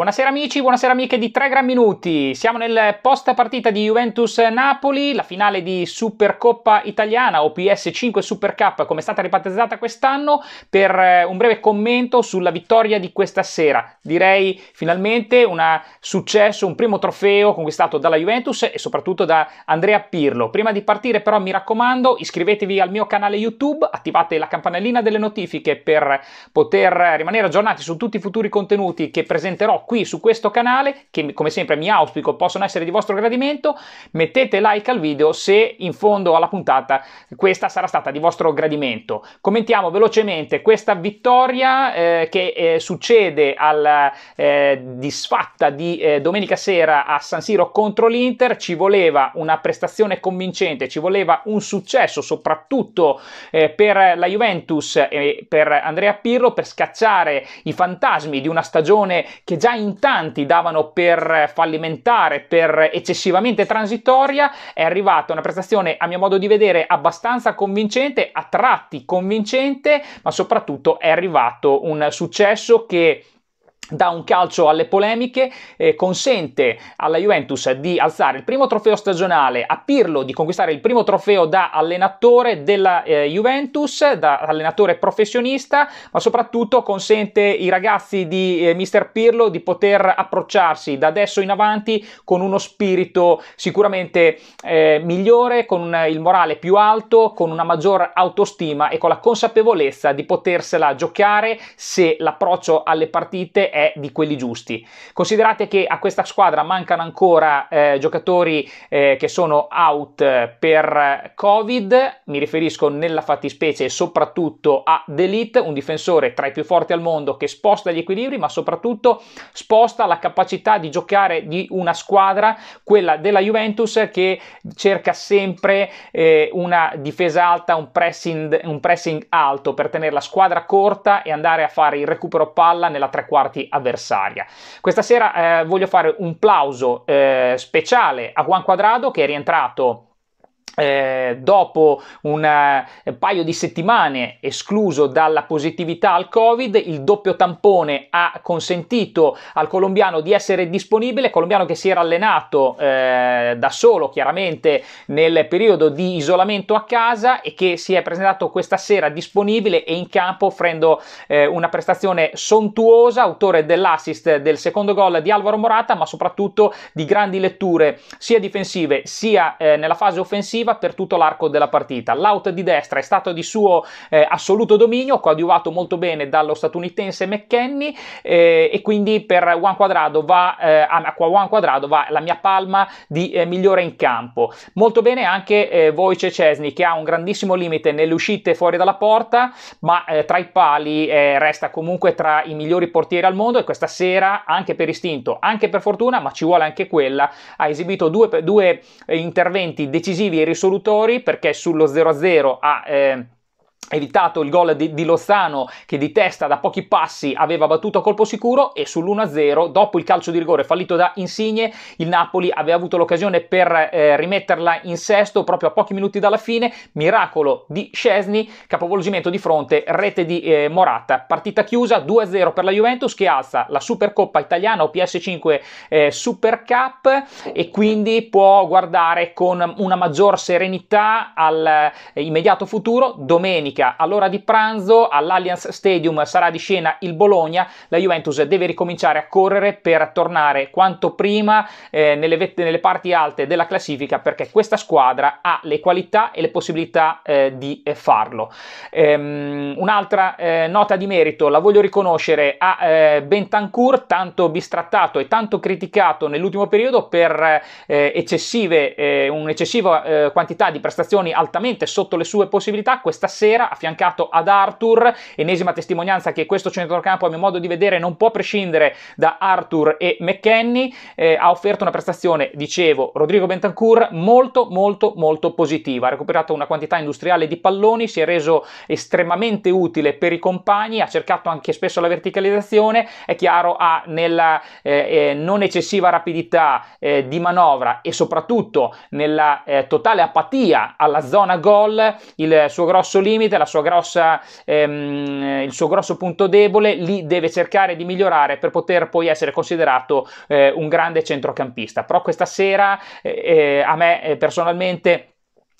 Buonasera amici, buonasera amiche di 3 Gran Minuti. Siamo nel post partita di Juventus-Napoli, la finale di Supercoppa italiana o PS5 Super Cup come è stata ribattezzata quest'anno, per eh, un breve commento sulla vittoria di questa sera. Direi finalmente un successo, un primo trofeo conquistato dalla Juventus e soprattutto da Andrea Pirlo. Prima di partire però mi raccomando iscrivetevi al mio canale YouTube, attivate la campanellina delle notifiche per poter rimanere aggiornati su tutti i futuri contenuti che presenterò qui su questo canale, che come sempre mi auspico possono essere di vostro gradimento, mettete like al video se in fondo alla puntata questa sarà stata di vostro gradimento. Commentiamo velocemente questa vittoria eh, che eh, succede alla eh, disfatta di eh, domenica sera a San Siro contro l'Inter, ci voleva una prestazione convincente, ci voleva un successo soprattutto eh, per la Juventus e per Andrea Pirlo per scacciare i fantasmi di una stagione che già in tanti davano per fallimentare, per eccessivamente transitoria, è arrivata una prestazione a mio modo di vedere abbastanza convincente, a tratti convincente, ma soprattutto è arrivato un successo che dà un calcio alle polemiche, eh, consente alla Juventus di alzare il primo trofeo stagionale, a Pirlo di conquistare il primo trofeo da allenatore della eh, Juventus, da allenatore professionista, ma soprattutto consente ai ragazzi di eh, Mister Pirlo di poter approcciarsi da adesso in avanti con uno spirito sicuramente eh, migliore, con un, il morale più alto, con una maggior autostima e con la consapevolezza di potersela giocare se l'approccio alle partite è è di quelli giusti. Considerate che a questa squadra mancano ancora eh, giocatori eh, che sono out per Covid, mi riferisco nella fattispecie soprattutto a Delete, un difensore tra i più forti al mondo che sposta gli equilibri, ma soprattutto sposta la capacità di giocare di una squadra, quella della Juventus, che cerca sempre eh, una difesa alta, un pressing, un pressing alto per tenere la squadra corta e andare a fare il recupero palla nella tre quarti avversaria. Questa sera eh, voglio fare un plauso eh, speciale a Juan Quadrado che è rientrato eh, dopo un eh, paio di settimane escluso dalla positività al Covid, il doppio tampone ha consentito al colombiano di essere disponibile, colombiano che si era allenato eh, da solo chiaramente nel periodo di isolamento a casa e che si è presentato questa sera disponibile e in campo offrendo eh, una prestazione sontuosa, autore dell'assist del secondo gol di Alvaro Morata, ma soprattutto di grandi letture sia difensive sia eh, nella fase offensiva offensiva per tutto l'arco della partita. L'out di destra è stato di suo eh, assoluto dominio, coadiuvato molto bene dallo statunitense McKenny eh, e quindi per Juan Quadrado va, eh, a Juan Quadrado va la mia palma di eh, migliore in campo. Molto bene anche eh, Wojciech Cesny che ha un grandissimo limite nelle uscite fuori dalla porta, ma eh, tra i pali eh, resta comunque tra i migliori portieri al mondo e questa sera anche per istinto, anche per fortuna, ma ci vuole anche quella, ha esibito due, due interventi decisivi e risolutori perché sullo 0-0 ha eh, evitato il gol di, di, Lozano che di testa da pochi passi aveva battuto a colpo sicuro e sull'1-0 dopo il calcio di rigore fallito da Insigne il Napoli aveva avuto l'occasione per eh, rimetterla in sesto proprio a pochi minuti dalla fine. Miracolo di Scesni capovolgimento di fronte rete di eh, Morata. Partita chiusa 2-0 per la Juventus che alza la Supercoppa italiana o PS5 eh, Super Cup e quindi può guardare con una maggior serenità al eh, futuro. Domenica domenica. All'ora di pranzo all'Allianz Stadium sarà di scena il Bologna, la Juventus deve ricominciare a correre per tornare quanto prima eh, nelle, vette, nelle, parti alte della classifica perché questa squadra ha le qualità e le possibilità eh, di eh, farlo. Ehm, un'altra eh, nota di merito la voglio riconoscere a eh, Bentancur, tanto bistrattato e tanto criticato nell'ultimo periodo per eh, eccessive, un'eccessiva quantità di prestazioni altamente sotto le sue possibilità, questa sera affiancato ad Arthur, ennesima testimonianza che questo centrocampo a mio modo di vedere non può prescindere da Arthur e McKenny, eh, ha offerto una prestazione, dicevo, Rodrigo Bentancur molto molto molto positiva, ha recuperato una quantità industriale di palloni, si è reso estremamente utile per i compagni, ha cercato anche spesso la verticalizzazione, è chiaro ha nella eh, eh non eccessiva rapidità eh, di manovra e soprattutto nella eh, totale apatia alla zona gol il suo grosso limite sua grossa, ehm, il suo grosso punto debole, lì deve cercare di migliorare per poter poi essere considerato eh, un grande centrocampista. Però questa sera eh, eh a me eh, personalmente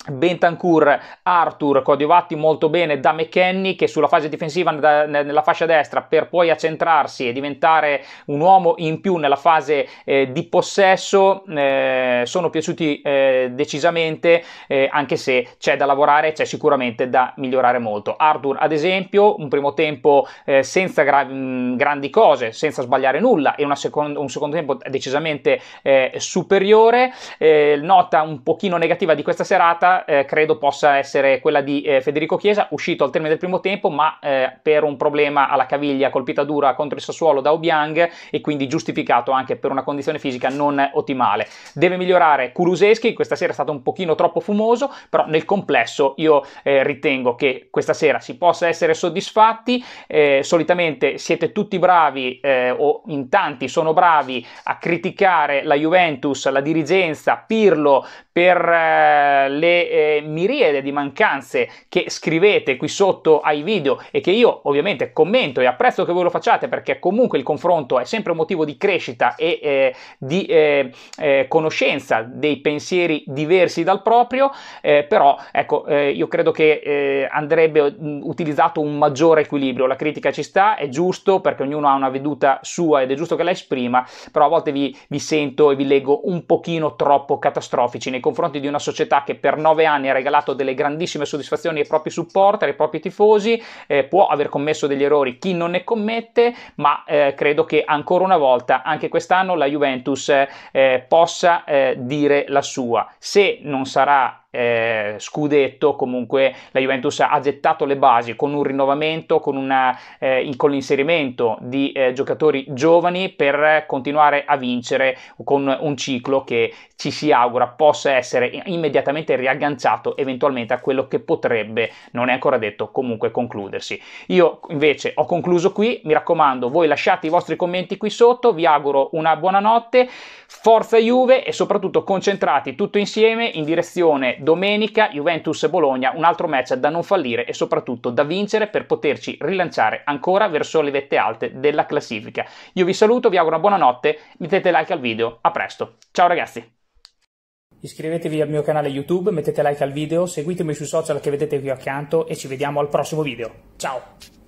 Bentancur, Arthur coadiuvati molto bene da McKenny che sulla fase difensiva nella fascia destra per poi accentrarsi e diventare un uomo in più nella fase eh, di possesso eh, sono piaciuti eh, decisamente eh, anche se c'è da lavorare c'è sicuramente da migliorare molto. Arthur ad esempio un primo tempo eh, senza gra- grandi cose senza sbagliare nulla e seconda, un secondo tempo decisamente eh, superiore. Nota un pochino negativa di questa serata eh, credo possa essere quella di eh, Federico Chiesa, uscito al termine del primo tempo, ma eh, per un problema alla caviglia colpita dura contro il Sassuolo da Obiang e quindi giustificato anche per una condizione fisica non ottimale. Deve migliorare Kuluseschi, questa sera è stato un pochino troppo fumoso, però nel complesso io eh, ritengo che questa sera si possa essere soddisfatti. Eh, solitamente siete tutti bravi eh, o in tanti sono bravi a criticare la Juventus, la dirigenza, Pirlo per le eh, miriade di mancanze che scrivete qui sotto ai video e che io ovviamente commento e apprezzo che voi lo facciate perché comunque il confronto è sempre un motivo di crescita e eh, di eh, eh conoscenza dei pensieri diversi dal proprio, eh, però ecco eh, io credo che andrebbe mm, utilizzato un maggiore equilibrio, la critica ci sta, è giusto perché ognuno ha una veduta sua ed è giusto che la esprima, però a volte vi, vi sento e vi leggo un pochino troppo catastrofici nei confronti di una società che per nove anni ha regalato delle grandissime soddisfazioni ai propri supporter, ai propri tifosi, eh, può aver commesso degli errori chi non ne commette, ma eh, credo che ancora una volta anche quest'anno la Juventus eh, possa eh, dire la sua. Se non sarà eh, scudetto, comunque la Juventus ha gettato le basi con un rinnovamento, con, una, eh, con l'inserimento di eh, giocatori giovani per continuare a vincere con un ciclo che ci si augura possa essere immediatamente riagganciato eventualmente a quello che potrebbe, non è ancora detto, comunque concludersi. Io invece ho concluso qui, mi raccomando, voi lasciate i vostri commenti qui sotto, vi auguro una buona notte, forza Juve e soprattutto concentrati tutto insieme in direzione domenica Juventus-Bologna, un altro match da non fallire e soprattutto da vincere per poterci rilanciare ancora verso le vette alte della classifica. Io vi saluto, vi auguro una buona notte, mettete like al video, a presto. Ciao ragazzi! Iscrivetevi al mio canale YouTube, mettete like al video, seguitemi sui social che vedete qui accanto e ci vediamo al prossimo video. Ciao!